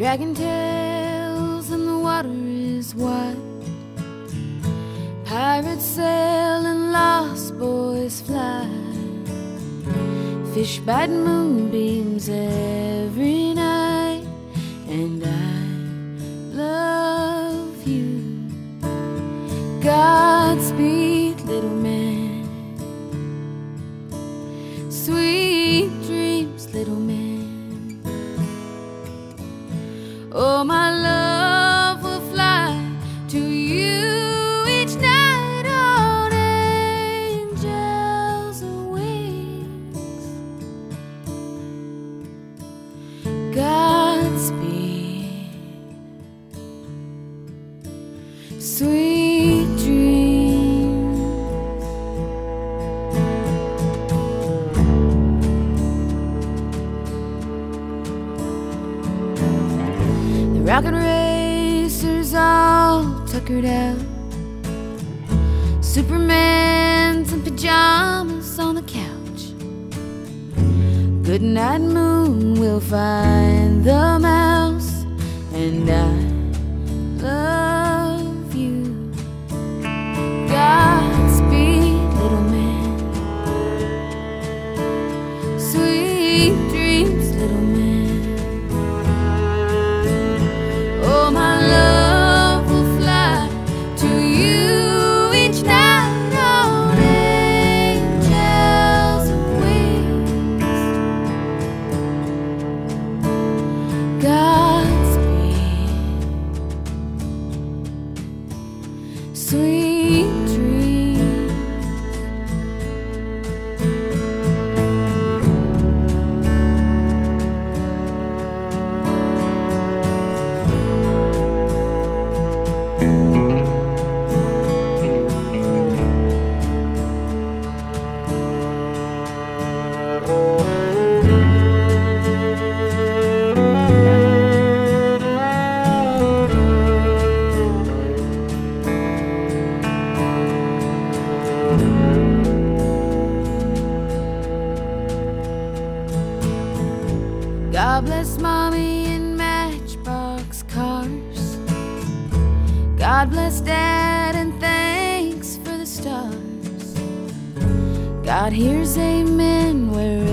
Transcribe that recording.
Dragon tales and the water is wide. Pirates sail and lost boys fly. Fish bite moonbeams every night, and I love you. Godspeed, Oh, my love will fly to you each night on angels' wings. Godspeed, sweet rocket racers all tuckered out. Superman's in pajamas on the couch. Good night, moon, we'll find sweet God bless mommy and matchbox cars. God bless dad and thanks for the stars. God hears amen wherever